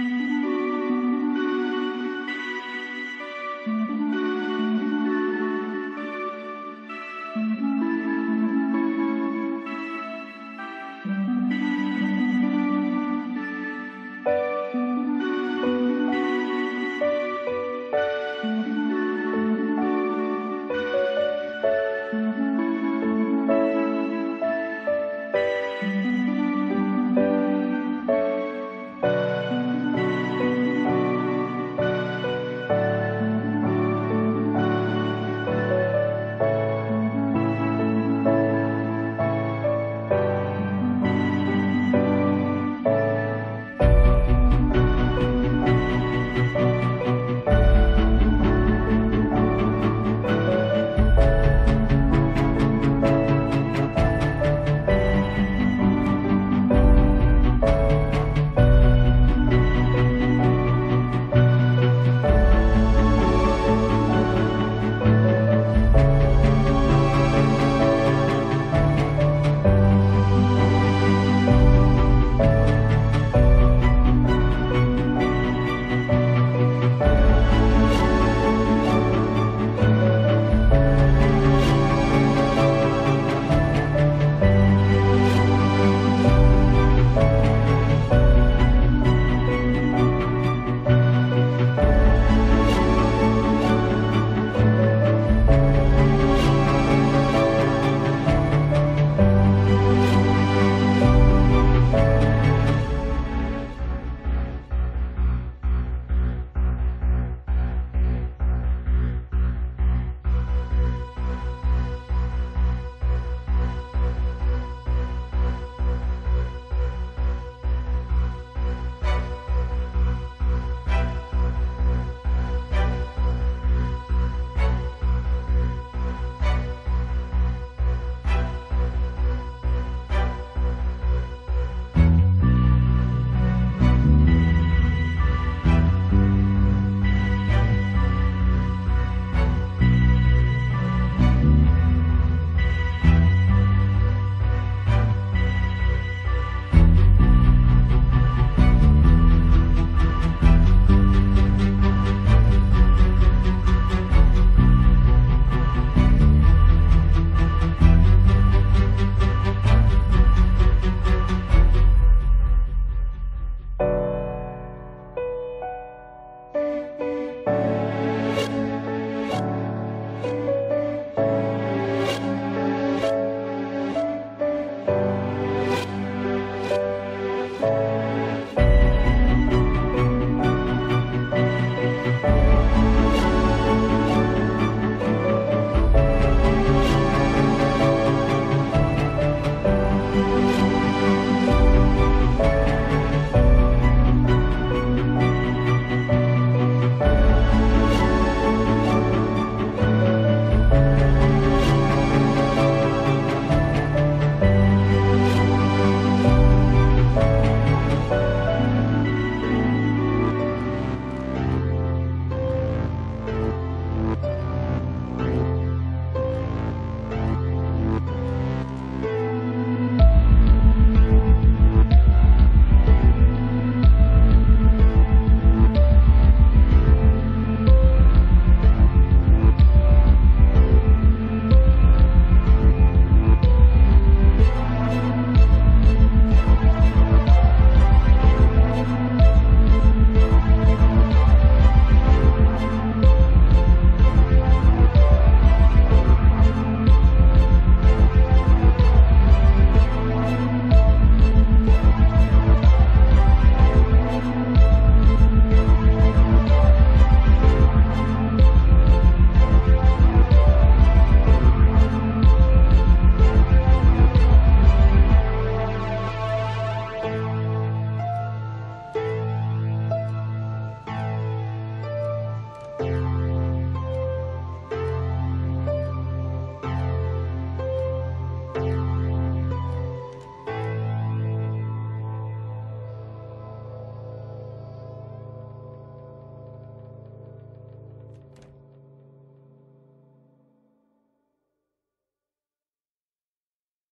Mm-hmm.